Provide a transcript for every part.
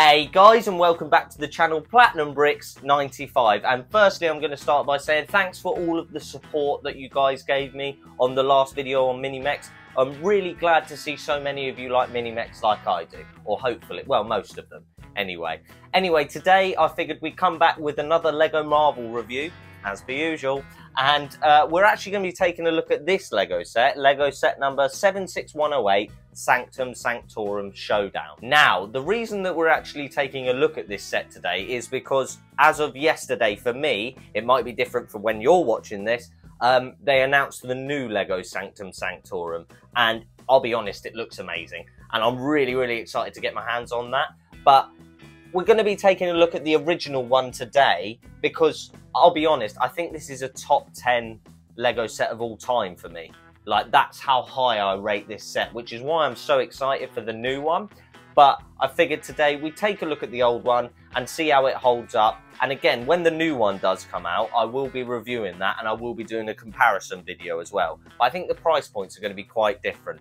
Hey guys and welcome back to the channel Platinum Bricks 95 and firstly I'm going to start by saying thanks for all of the support that you guys gave me on the last video on Minimex. I'm really glad to see so many of you like Minimex like I do or hopefully, well most of them anyway. Anyway today I figured we'd come back with another Lego Marvel review as per usual and uh, we're actually going to be taking a look at this Lego set, Lego set number 76108, Sanctum Sanctorum Showdown. Now, the reason that we're actually taking a look at this set today is because as of yesterday for me, it might be different for when you're watching this, um, they announced the new Lego Sanctum Sanctorum and I'll be honest, it looks amazing and I'm really, really excited to get my hands on that. But we're going to be taking a look at the original one today because I'll be honest, I think this is a top 10 Lego set of all time for me. Like, that's how high I rate this set, which is why I'm so excited for the new one. But I figured today we take a look at the old one and see how it holds up. And again, when the new one does come out, I will be reviewing that and I will be doing a comparison video as well. But I think the price points are going to be quite different.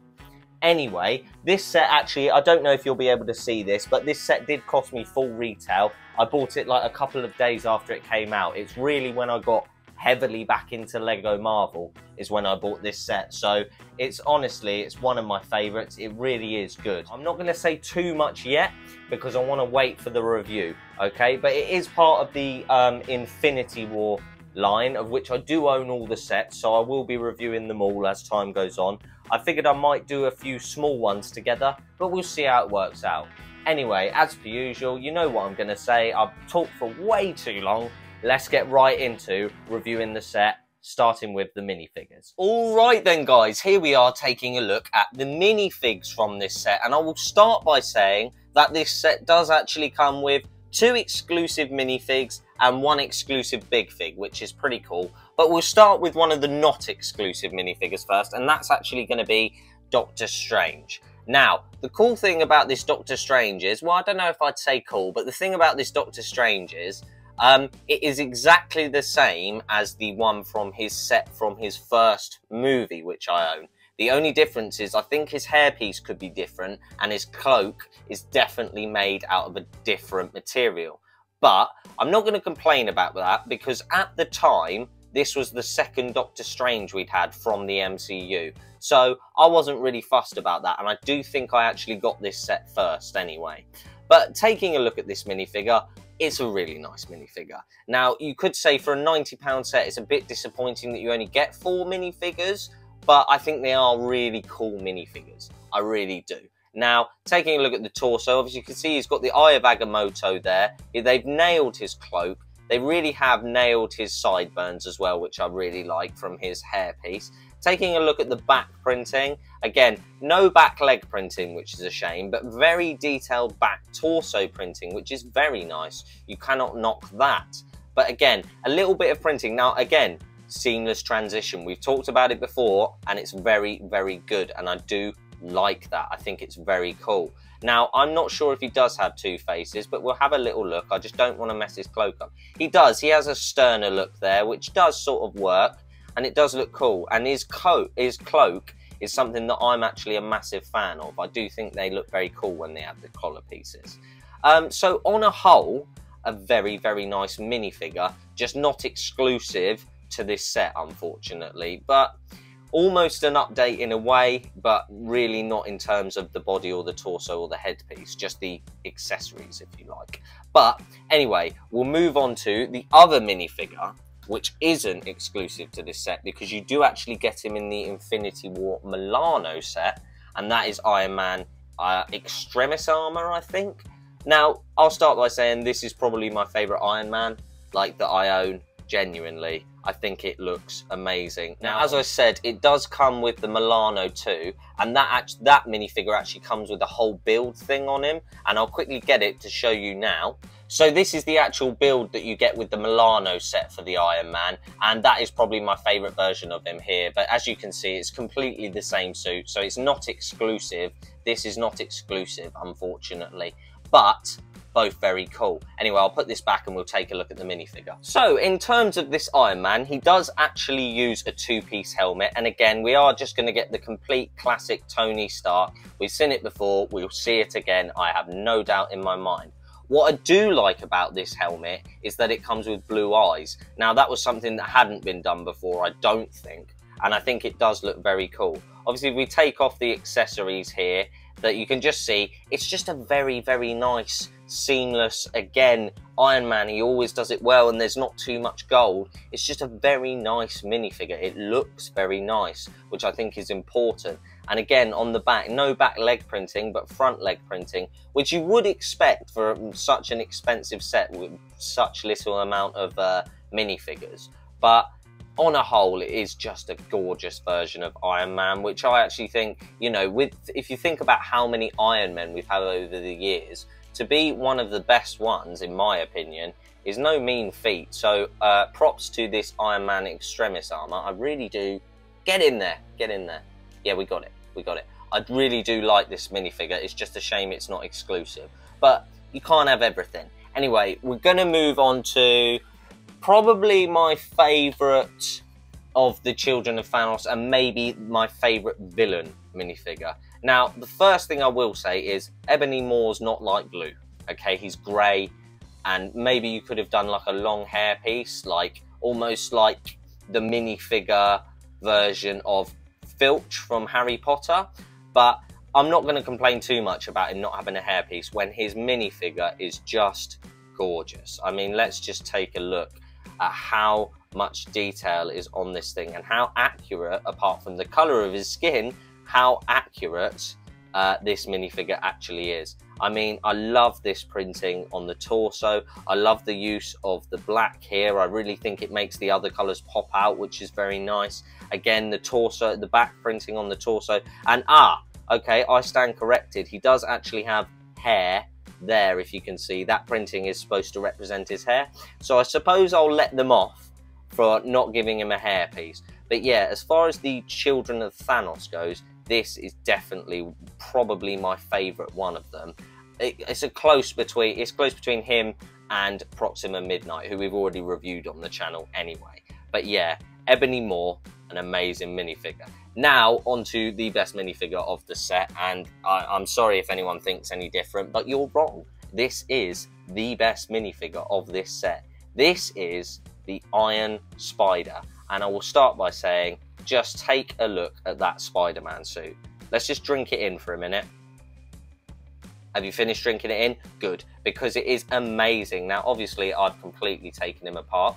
Anyway, this set actually, I don't know if you'll be able to see this, but this set did cost me full retail. I bought it like a couple of days after it came out. It's really when I got heavily back into Lego Marvel is when I bought this set. So it's honestly, it's one of my favorites. It really is good. I'm not going to say too much yet because I want to wait for the review, okay? But it is part of the um, Infinity War line, of which I do own all the sets, so I will be reviewing them all as time goes on. I figured I might do a few small ones together, but we'll see how it works out. Anyway, as per usual, you know what I'm going to say. I've talked for way too long. Let's get right into reviewing the set, starting with the minifigures. Alright then guys, here we are taking a look at the minifigs from this set. And I will start by saying that this set does actually come with two exclusive minifigs and one exclusive big fig, which is pretty cool. But we'll start with one of the not exclusive minifigures first, and that's actually going to be Doctor Strange. Now, the cool thing about this Doctor Strange is, well, I don't know if I'd say cool, but the thing about this Doctor Strange is, um, it is exactly the same as the one from his set from his first movie, which I own. The only difference is I think his hairpiece could be different and his cloak is definitely made out of a different material. But I'm not going to complain about that because at the time, this was the second Doctor Strange we'd had from the MCU. So I wasn't really fussed about that, and I do think I actually got this set first anyway. But taking a look at this minifigure, it's a really nice minifigure. Now, you could say for a £90 set, it's a bit disappointing that you only get four minifigures, but I think they are really cool minifigures. I really do. Now, taking a look at the torso, obviously you can see he's got the Eye of Agamotto there. They've nailed his cloak. They really have nailed his sideburns as well, which I really like from his hairpiece. Taking a look at the back printing, again, no back leg printing, which is a shame, but very detailed back torso printing, which is very nice. You cannot knock that. But again, a little bit of printing. Now, again, seamless transition. We've talked about it before, and it's very, very good, and I do like that. I think it's very cool. Now, I'm not sure if he does have two faces, but we'll have a little look. I just don't want to mess his cloak up. He does. He has a sterner look there, which does sort of work, and it does look cool. And his coat, his cloak is something that I'm actually a massive fan of. I do think they look very cool when they have the collar pieces. Um, so on a whole, a very, very nice minifigure, just not exclusive to this set, unfortunately. But almost an update in a way, but really not in terms of the body or the torso or the headpiece, just the accessories, if you like. But anyway, we'll move on to the other minifigure, which isn't exclusive to this set because you do actually get him in the Infinity War Milano set, and that is Iron Man uh, Extremis Armor, I think. Now, I'll start by saying this is probably my favourite Iron Man, like that I own, genuinely. I think it looks amazing. Now, as I said, it does come with the Milano too, and that act that minifigure actually comes with a whole build thing on him, and I'll quickly get it to show you now. So this is the actual build that you get with the Milano set for the Iron Man, and that is probably my favourite version of him here. But as you can see, it's completely the same suit, so it's not exclusive. This is not exclusive, unfortunately. But both very cool. Anyway, I'll put this back and we'll take a look at the minifigure. So, in terms of this Iron Man, he does actually use a two-piece helmet. And again, we are just going to get the complete classic Tony Stark. We've seen it before. We'll see it again. I have no doubt in my mind. What I do like about this helmet is that it comes with blue eyes. Now that was something that hadn't been done before, I don't think, and I think it does look very cool. Obviously, if we take off the accessories here, that you can just see, it's just a very, very nice, seamless, again, Iron Man, he always does it well and there's not too much gold. It's just a very nice minifigure. It looks very nice, which I think is important. And again, on the back, no back leg printing, but front leg printing, which you would expect for such an expensive set with such little amount of uh, minifigures. But on a whole, it is just a gorgeous version of Iron Man, which I actually think, you know, with if you think about how many Iron Men we've had over the years, to be one of the best ones, in my opinion, is no mean feat. So uh, props to this Iron Man Extremis armor. I really do. Get in there. Get in there. Yeah, we got it. We got it. I really do like this minifigure. It's just a shame it's not exclusive. But you can't have everything. Anyway, we're going to move on to probably my favourite of the Children of Thanos and maybe my favourite villain minifigure. Now, the first thing I will say is Ebony Maw's not like blue. Okay, he's grey, and maybe you could have done like a long hair piece, like almost like the minifigure version of Filch from Harry Potter. But I'm not going to complain too much about him not having a hairpiece when his minifigure is just gorgeous. I mean, let's just take a look at how much detail is on this thing and how accurate, apart from the colour of his skin, how accurate uh, this minifigure actually is. I mean, I love this printing on the torso. I love the use of the black here. I really think it makes the other colors pop out, which is very nice. Again, the torso, the back printing on the torso. And ah, okay, I stand corrected. He does actually have hair there, if you can see. That printing is supposed to represent his hair. So I suppose I'll let them off for not giving him a hairpiece. But yeah, as far as the Children of Thanos goes, this is definitely probably my favourite one of them. It, it's a close between it's close between him and Proxima Midnight, who we've already reviewed on the channel anyway. But yeah, Ebony Maw, an amazing minifigure. Now onto the best minifigure of the set, and I, I'm sorry if anyone thinks any different, but you're wrong. This is the best minifigure of this set. This is the Iron Spider, and I will start by saying just take a look at that Spider-Man suit. Let's just drink it in for a minute. Have you finished drinking it in? Good, because it is amazing. Now, obviously, I've completely taken him apart.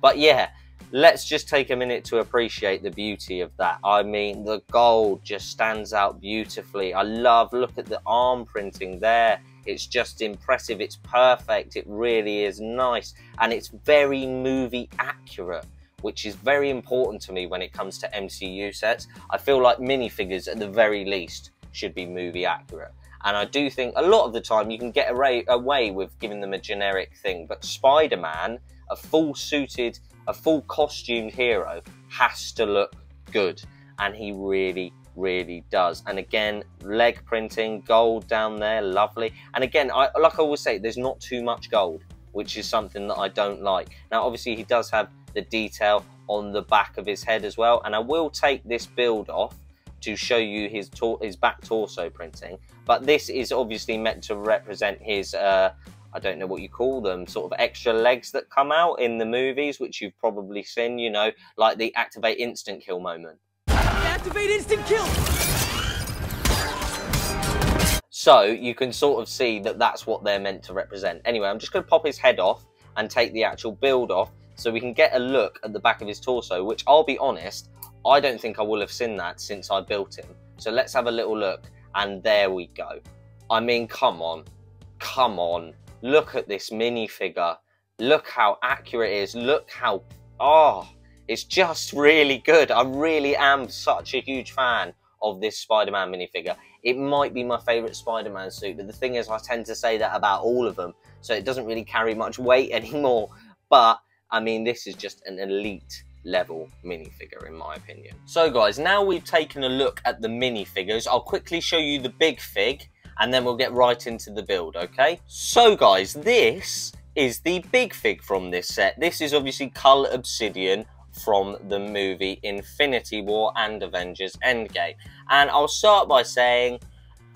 But yeah, let's just take a minute to appreciate the beauty of that. I mean, the gold just stands out beautifully. I love, look at the arm printing there. It's just impressive. It's perfect. It really is nice. And it's very movie accurate which is very important to me when it comes to MCU sets. I feel like minifigures, at the very least, should be movie accurate. And I do think a lot of the time you can get away with giving them a generic thing, but Spider Man, a full suited, a full costumed hero, has to look good. And he really, really does. And again, leg printing, gold down there, lovely. And again, I, like I always say, there's not too much gold, which is something that I don't like. Now, obviously, he does have the detail on the back of his head as well. And I will take this build off to show you his his back torso printing. But this is obviously meant to represent his, uh, I don't know what you call them, sort of extra legs that come out in the movies, which you've probably seen, you know, like the activate instant kill moment. Activate instant kill! So you can sort of see that that's what they're meant to represent. Anyway, I'm just going to pop his head off and take the actual build off so we can get a look at the back of his torso, which I'll be honest, I don't think I will have seen that since I built him. So let's have a little look, and there we go. I mean, come on, come on, look at this minifigure. Look how accurate it is. Look how, oh, it's just really good. I really am such a huge fan of this Spider-Man minifigure. It might be my favourite Spider-Man suit, but the thing is I tend to say that about all of them, so it doesn't really carry much weight anymore. But I mean, this is just an elite level minifigure in my opinion. So guys, now we've taken a look at the minifigures, I'll quickly show you the big fig and then we'll get right into the build, okay? So guys, this is the big fig from this set. This is obviously Cull Obsidian from the movie Infinity War and Avengers Endgame. And I'll start by saying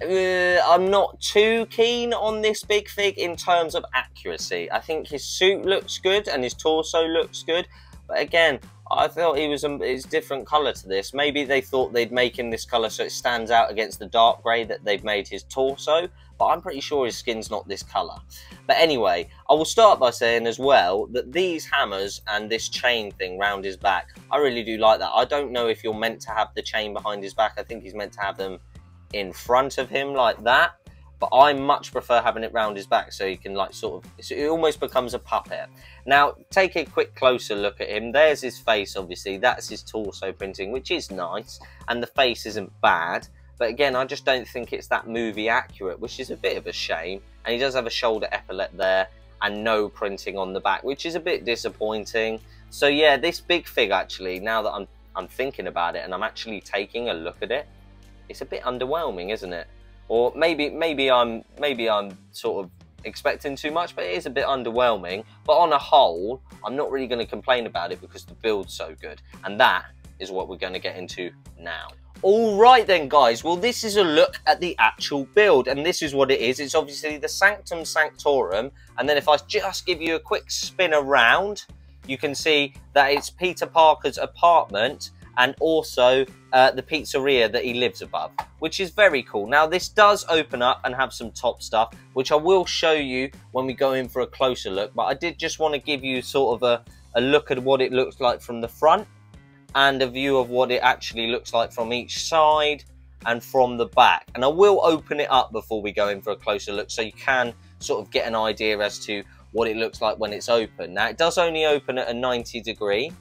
uh, I'm not too keen on this big fig in terms of accuracy. I think his suit looks good and his torso looks good, but again, I thought he was a it's different colour to this. Maybe they thought they'd make him this colour so it stands out against the dark grey that they've made his torso, but I'm pretty sure his skin's not this colour. But anyway, I will start by saying as well that these hammers and this chain thing round his back, I really do like that. I don't know if you're meant to have the chain behind his back. I think he's meant to have them in front of him like that but I much prefer having it round his back so he can like sort of, it almost becomes a puppet. Now, take a quick closer look at him. There's his face, obviously. That's his torso printing, which is nice, and the face isn't bad. But again, I just don't think it's that movie accurate, which is a bit of a shame. And he does have a shoulder epaulette there and no printing on the back, which is a bit disappointing. So yeah, this big fig actually, now that I'm I'm thinking about it and I'm actually taking a look at it, it's a bit underwhelming, isn't it? or maybe maybe I'm maybe I'm sort of expecting too much, but it is a bit underwhelming. But on a whole, I'm not really going to complain about it because the build's so good, and that is what we're going to get into now. All right then, guys. Well, this is a look at the actual build, and this is what it is. It's obviously the Sanctum Sanctorum, and then if I just give you a quick spin around, you can see that it's Peter Parker's apartment, and also uh, the pizzeria that he lives above, which is very cool. Now, this does open up and have some top stuff, which I will show you when we go in for a closer look, but I did just want to give you sort of a, a look at what it looks like from the front and a view of what it actually looks like from each side and from the back. And I will open it up before we go in for a closer look so you can sort of get an idea as to what it looks like when it's open. Now, it does only open at a 90 degree,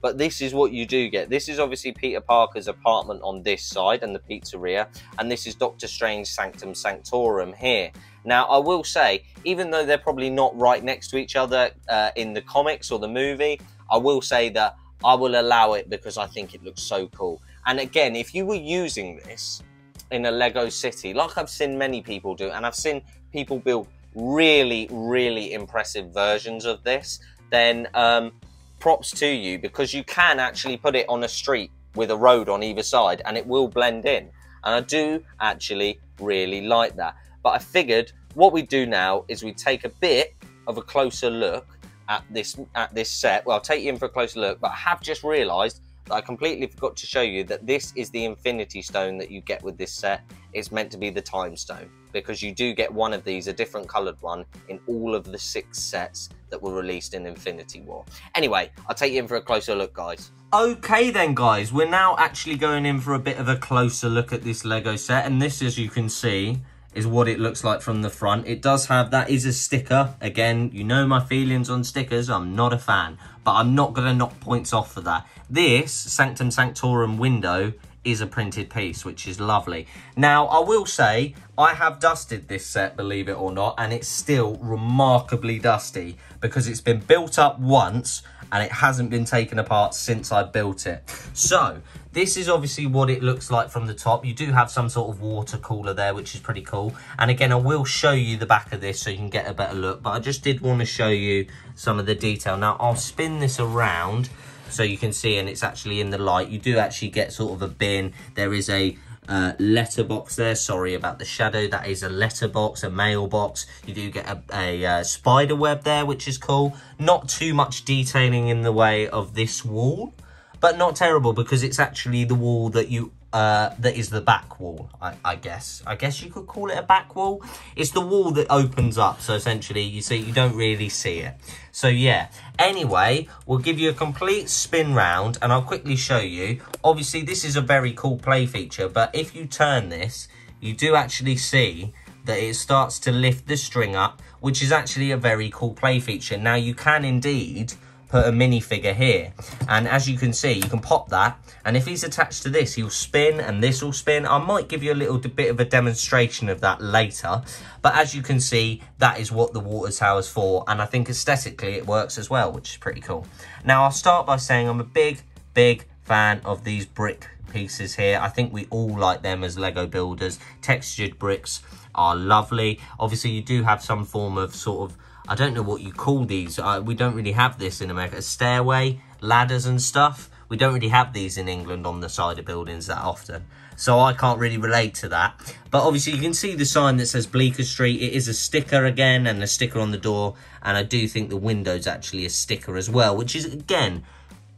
but this is what you do get. This is obviously Peter Parker's apartment on this side and the pizzeria, and this is Doctor Strange Sanctum Sanctorum here. Now, I will say, even though they're probably not right next to each other uh, in the comics or the movie, I will say that I will allow it because I think it looks so cool. And again, if you were using this in a Lego city, like I've seen many people do, and I've seen people build really, really impressive versions of this, then um, props to you because you can actually put it on a street with a road on either side and it will blend in. And I do actually really like that. But I figured what we do now is we take a bit of a closer look at this at this set. Well, I'll take you in for a closer look, but I have just realised that I completely forgot to show you that this is the Infinity Stone that you get with this set. It's meant to be the Time Stone because you do get one of these, a different coloured one, in all of the six sets that were released in Infinity War. Anyway, I'll take you in for a closer look, guys. Okay then, guys, we're now actually going in for a bit of a closer look at this Lego set, and this, as you can see, is what it looks like from the front. It does have, that is a sticker. Again, you know my feelings on stickers. I'm not a fan, but I'm not to knock points off for that. This Sanctum Sanctorum window is a printed piece, which is lovely. Now, I will say, I have dusted this set, believe it or not, and it's still remarkably dusty because it's been built up once and it hasn't been taken apart since I built it. So, this is obviously what it looks like from the top. You do have some sort of water cooler there, which is pretty cool. And again, I will show you the back of this so you can get a better look, but I just did want to show you some of the detail. Now, I'll spin this around so you can see and it's actually in the light. You do actually get sort of a bin. There is a uh, letterbox there. Sorry about the shadow. That is a letterbox a mailbox. You do get a, a uh, spider web there which is cool. Not too much detailing in the way of this wall but not terrible because it's actually the wall that you uh, that is the back wall, I, I, guess. I guess you could call it a back wall. It's the wall that opens up, so essentially you see you don't really see it. So yeah, anyway, we'll give you a complete spin round and I'll quickly show you. Obviously, this is a very cool play feature, but if you turn this, you do actually see that it starts to lift the string up, which is actually a very cool play feature. Now, you can indeed put a minifigure here. And as you can see, you can pop that. And if he's attached to this, he'll spin and this will spin. I might give you a little bit of a demonstration of that later. But as you can see, that is what the water tower is for. And I think aesthetically it works as well, which is pretty cool. Now, I'll start by saying I'm a big, big fan of these brick pieces here. I think we all like them as Lego builders. Textured bricks are lovely. Obviously, you do have some form of sort of I don't know what you call these. We don't really have this in America. A stairway, ladders and stuff. We don't really have these in England on the side of buildings that often. so I can't really relate to that. But obviously you can see the sign that says Bleecker Street. It is a sticker again and a sticker on the door. And I do think the window's actually a sticker as well, which is, again,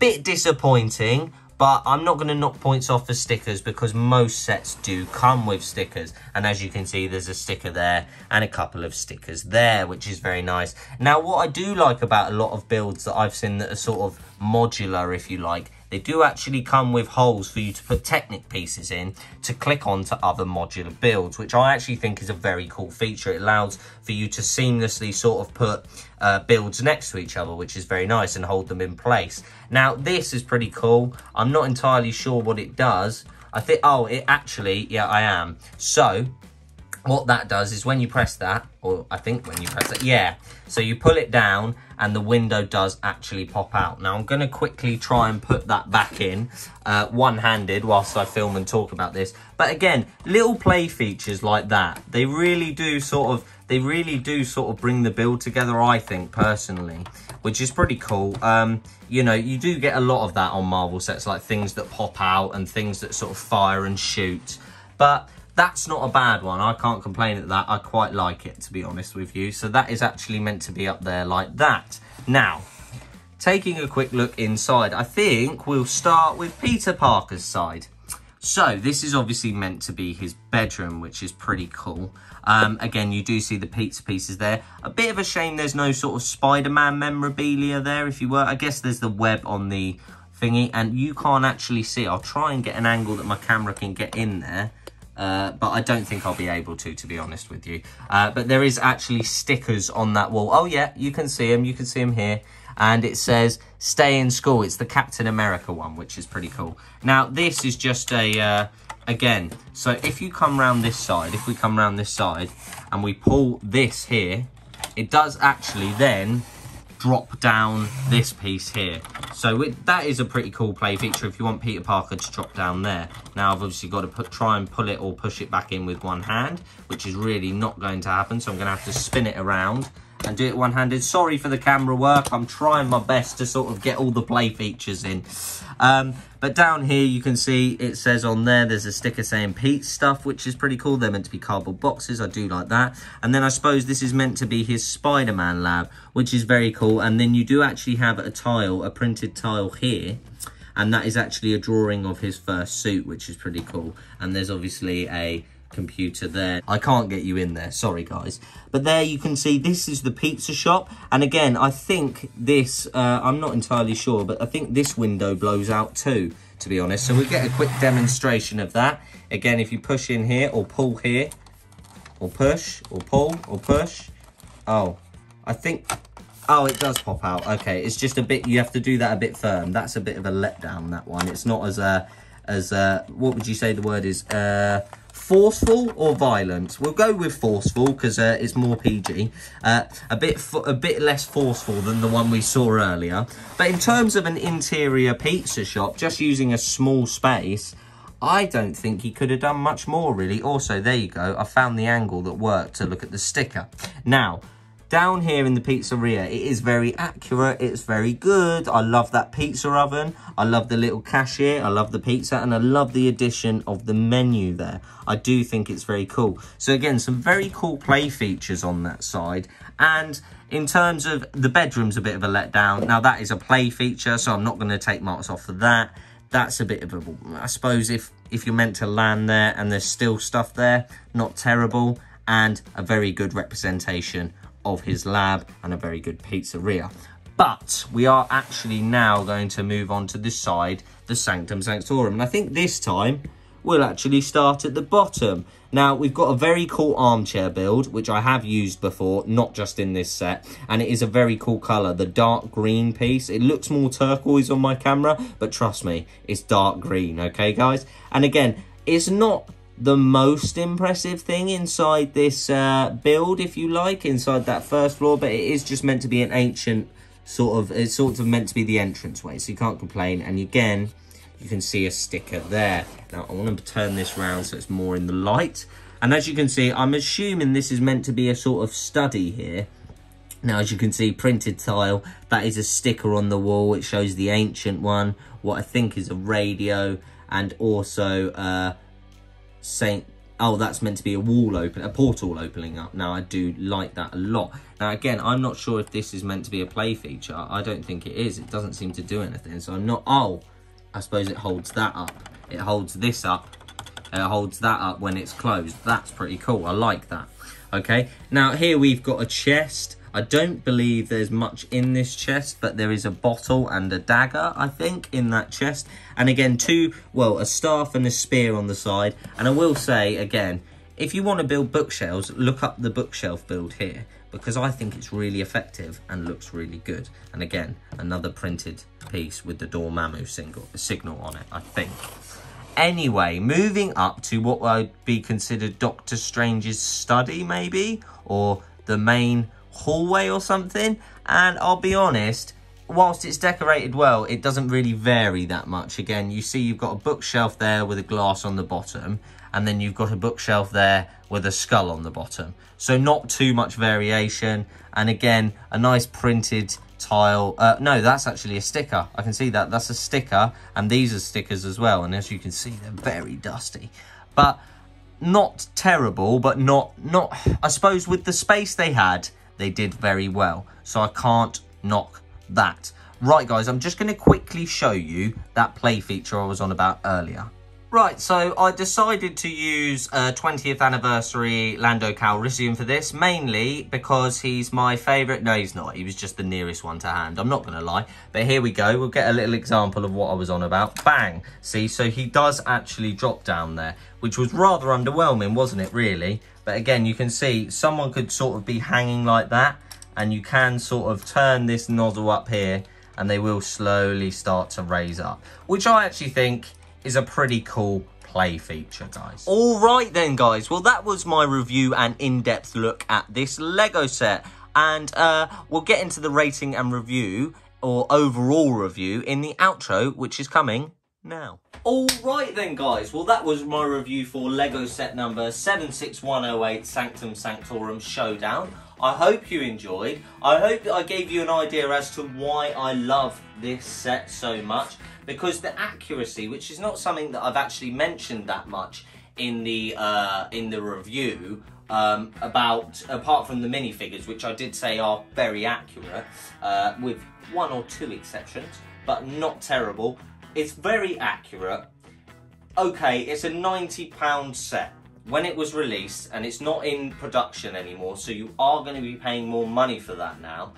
bit disappointing but I'm not going to knock points off for stickers because most sets do come with stickers. And as you can see, there's a sticker there and a couple of stickers there, which is very nice. Now, what I do like about a lot of builds that I've seen that are sort of modular, if you like, they do actually come with holes for you to put Technic pieces in to click onto other modular builds, which I actually think is a very cool feature. It allows for you to seamlessly sort of put uh, builds next to each other, which is very nice, and hold them in place. Now, this is pretty cool. I'm not entirely sure what it does. I think, oh, it actually, yeah, I am. So, what that does is when you press that, or I think when you press it, yeah. So you pull it down and the window does actually pop out. Now I'm gonna quickly try and put that back in uh, one-handed whilst I film and talk about this. But again, little play features like that, they really do sort of, they really do sort of bring the build together, I think, personally, which is pretty cool. Um, you know, you do get a lot of that on Marvel sets, like things that pop out and things that sort of fire and shoot. But that's not a bad one. I can't complain at that. I quite like it, to be honest with you. So that is actually meant to be up there like that. Now, taking a quick look inside, I think we'll start with Peter Parker's side. So this is obviously meant to be his bedroom, which is pretty cool. Um, again, you do see the pizza pieces there. A bit of a shame there's no sort of Spider-Man memorabilia there, if you were. I guess there's the web on the thingy, and you can't actually see. I'll try and get an angle that my camera can get in there. Uh, but I don't think I'll be able to, to be honest with you. Uh, but there is actually stickers on that wall. Oh, yeah, you can see them. You can see them here. And it says, stay in school. It's the Captain America one, which is pretty cool. Now, this is just a, uh, again, so if you come round this side, if we come round this side, and we pull this here, it does actually then drop down this piece here. So it, that is a pretty cool play feature if you want Peter Parker to drop down there. Now I've obviously got to put, try and pull it or push it back in with one hand, which is really not going to happen. So I'm going to have to spin it around and do it one-handed. Sorry for the camera work. I'm trying my best to sort of get all the play features in. Um, but down here, you can see it says on there, there's a sticker saying Pete's stuff, which is pretty cool. They're meant to be cardboard boxes. I do like that. And then I suppose this is meant to be his Spider-Man lab, which is very cool. And then you do actually have a tile, a printed tile here. And that is actually a drawing of his first suit, which is pretty cool. And there's obviously a computer there. I can't get you in there, sorry guys. But there you can see this is the pizza shop. And again, I think this, uh, I'm not entirely sure, but I think this window blows out too, to be honest. So we'll get a quick demonstration of that. Again, if you push in here or pull here, or push, or pull, or push. Oh, I think, oh, it does pop out. Okay, it's just a bit, you have to do that a bit firm. That's a bit of a letdown, that one. It's not as, uh, as, uh, what would you say the word is? Uh, forceful or violent? We'll go with forceful because uh, it's more PG. Uh, a bit a bit less forceful than the one we saw earlier. But in terms of an interior pizza shop, just using a small space, I don't think he could have done much more really. Also, there you go. I found the angle that worked to look at the sticker. Now, down here in the pizzeria, it is very accurate. It's very good. I love that pizza oven. I love the little cashier. I love the pizza. And I love the addition of the menu there. I do think it's very cool. So again, some very cool play features on that side. And in terms of the bedroom's a bit of a letdown. Now, that is a play feature, so I'm not going to take marks off for that. That's a bit of a, I suppose if, if you're meant to land there and there's still stuff there, not terrible. And a very good representation of his lab and a very good pizzeria. But we are actually now going to move on to this side, the Sanctum Sanctorum. And I think this time we'll actually start at the bottom. Now, we've got a very cool armchair build, which I have used before, not just in this set. And it is a very cool colour, the dark green piece. It looks more turquoise on my camera, but trust me, it's dark green, okay, guys? And again, it's not the most impressive thing inside this uh, build, if you like, inside that first floor, but it is just meant to be an ancient sort of, it's sort of meant to be the entranceway, so you can't complain. And again, you can see a sticker there. Now, I want to turn this round so it's more in the light. And as you can see, I'm assuming this is meant to be a sort of study here. Now, as you can see, printed tile, that is a sticker on the wall. It shows the ancient one, what I think is a radio, and also uh, Saint oh, that's meant to be a wall open, a portal opening up. Now, I do like that a lot. Now, again, I'm not sure if this is meant to be a play feature. I don't think it is. It doesn't seem to do anything. So I'm not, oh, I suppose it holds that up. It holds this up. It holds that up when it's closed. That's pretty cool. I like that. Okay, now here we've got a chest. I don't believe there's much in this chest, but there is a bottle and a dagger, I think, in that chest. And again, two, well, a staff and a spear on the side. And I will say, again, if you want to build bookshelves, look up the bookshelf build here because I think it's really effective and looks really good. And again, another printed piece with the Dormammu single, signal on it, I think. Anyway, moving up to what would be considered Doctor Strange's study, maybe? Or the main hallway or something. And I'll be honest, whilst it's decorated well, it doesn't really vary that much. Again, you see you've got a bookshelf there with a glass on the bottom, and then you've got a bookshelf there with a skull on the bottom. So not too much variation. And again, a nice printed tile. Uh, no, that's actually a sticker. I can see that. That's a sticker, and these are stickers as well. And as you can see, they're very dusty. But not terrible, but not, not, I suppose with the space they had, they did very well. So I can't knock that. Right, guys, I'm just going to quickly show you that play feature I was on about earlier. Right, so I decided to use uh, a 20th anniversary Lando Calrissian for this, mainly because he's my favourite. No, he's not. He was just the nearest one to hand. I'm not going to lie. But here we go. We'll get a little example of what I was on about. Bang! See, so he does actually drop down there, which was rather underwhelming, wasn't it, really? But again, you can see someone could sort of be hanging like that, and you can sort of turn this nozzle up here, and they will slowly start to raise up, which I actually think is a pretty cool play feature, guys. All right then, guys. Well, that was my review and in-depth look at this Lego set. And uh, we'll get into the rating and review, or overall review, in the outro, which is coming now. All right then, guys. Well, that was my review for Lego set number 76108 Sanctum Sanctorum Showdown. I hope you enjoyed. I hope I gave you an idea as to why I love this set so much because the accuracy, which is not something that I've actually mentioned that much in the uh, in the review, um, about apart from the minifigures, which I did say are very accurate, uh, with one or two exceptions, but not terrible. It's very accurate. Okay, it's a £90 set when it was released and it's not in production anymore, so you are going to be paying more money for that now.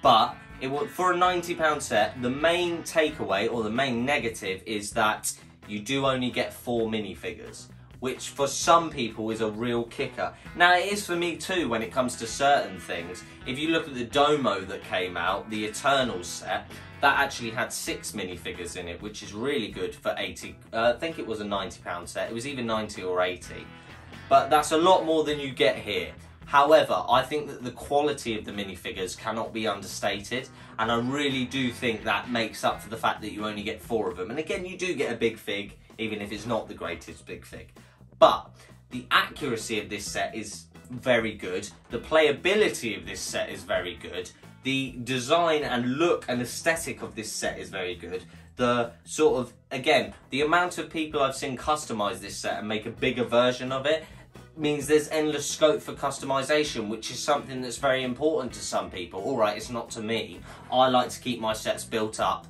But it for a £90 set, the main takeaway or the main negative is that you do only get four minifigures, which for some people is a real kicker. Now it is for me too when it comes to certain things. If you look at the Domo that came out, the Eternals set, that actually had six minifigures in it, which is really good for 80, uh, I think it was a £90 set, it was either 90 or 80. But that's a lot more than you get here. However, I think that the quality of the minifigures cannot be understated, and I really do think that makes up for the fact that you only get four of them. And again, you do get a big fig, even if it's not the greatest big fig. But the accuracy of this set is very good. The playability of this set is very good. The design and look and aesthetic of this set is very good. The sort of, again, the amount of people I've seen customize this set and make a bigger version of it means there's endless scope for customization, which is something that's very important to some people. All right, it's not to me. I like to keep my sets built up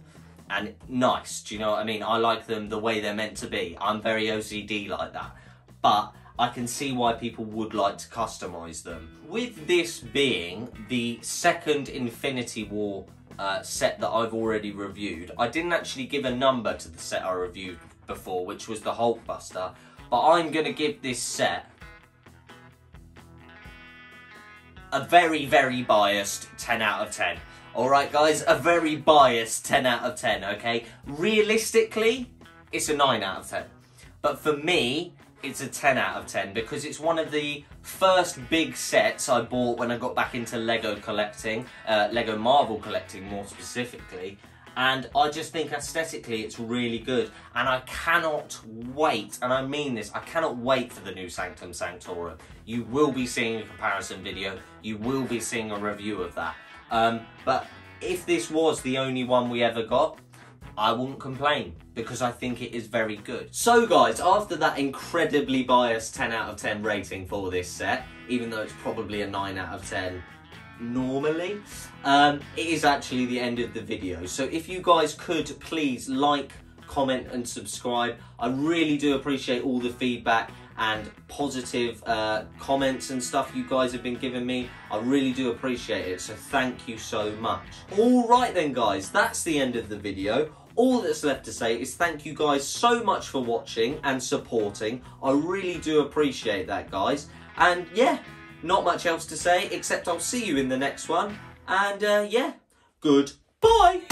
and nice. Do you know what I mean? I like them the way they're meant to be. I'm very OCD like that. But I can see why people would like to customize them. With this being the second Infinity War uh, set that I've already reviewed, I didn't actually give a number to the set I reviewed before, which was the Hulkbuster, but I'm to give this set a very, very biased 10 out of 10. Alright guys, a very biased 10 out of 10, okay? Realistically, it's a 9 out of 10. But for me, it's a 10 out of 10 because it's one of the first big sets I bought when I got back into Lego collecting, uh, Lego Marvel collecting more specifically. And I just think aesthetically it's really good. And I cannot wait and I mean this I cannot wait for the new Sanctum Sanctorum. You will be seeing a comparison video. You will be seeing a review of that. Um, but if this was the only one we ever got I wouldn't complain because I think it is very good. So guys, after that incredibly biased 10 out of 10 rating for this set, even though it's probably a 9 out of 10 normally, um, it is actually the end of the video. So if you guys could please like, comment and subscribe. I really do appreciate all the feedback and positive uh, comments and stuff you guys have been giving me. I really do appreciate it, so thank you so much. All right then guys, that's the end of the video. All that's left to say is thank you guys so much for watching and supporting. I really do appreciate that guys. And yeah, not much else to say except I'll see you in the next one. And uh, yeah, goodbye.